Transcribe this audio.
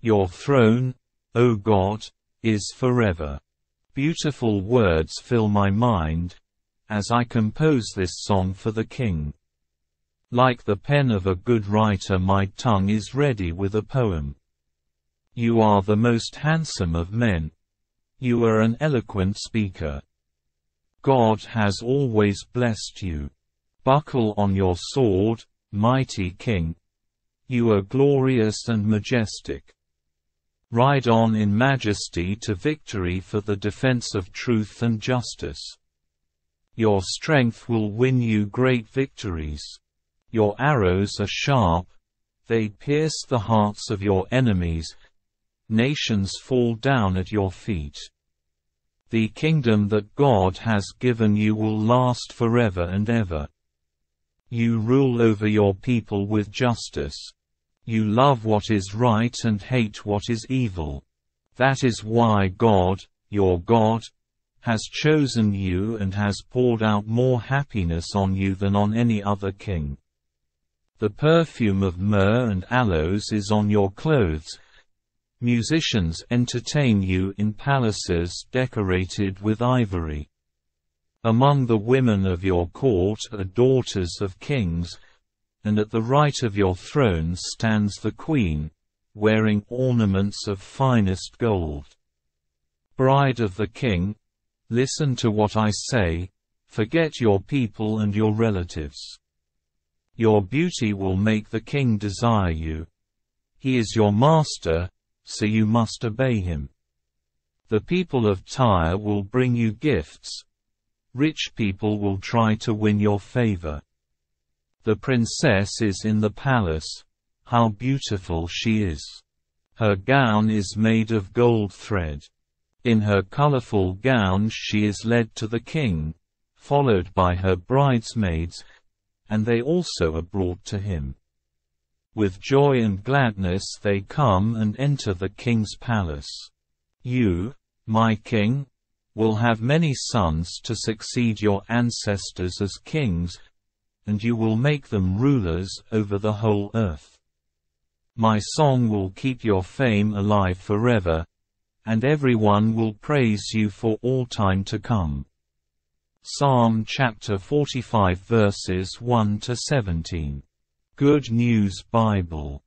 Your throne, O God, is forever. Beautiful words fill my mind, as I compose this song for the King. Like the pen of a good writer my tongue is ready with a poem. You are the most handsome of men. You are an eloquent speaker. God has always blessed you. Buckle on your sword, mighty King. You are glorious and majestic. Ride on in majesty to victory for the defense of truth and justice. Your strength will win you great victories. Your arrows are sharp, they pierce the hearts of your enemies. Nations fall down at your feet. The kingdom that God has given you will last forever and ever. You rule over your people with justice. You love what is right and hate what is evil. That is why God, your God, has chosen you and has poured out more happiness on you than on any other king. The perfume of myrrh and aloes is on your clothes. Musicians entertain you in palaces decorated with ivory. Among the women of your court are daughters of kings, and at the right of your throne stands the queen, wearing ornaments of finest gold. Bride of the king, listen to what I say, forget your people and your relatives. Your beauty will make the king desire you. He is your master, so you must obey him. The people of Tyre will bring you gifts. Rich people will try to win your favor. The princess is in the palace. How beautiful she is. Her gown is made of gold thread. In her colorful gown she is led to the king, followed by her bridesmaids, and they also are brought to him. With joy and gladness they come and enter the king's palace. You, my king, will have many sons to succeed your ancestors as kings, and you will make them rulers over the whole earth. My song will keep your fame alive forever, and everyone will praise you for all time to come. Psalm chapter 45 verses 1 to 17. Good News Bible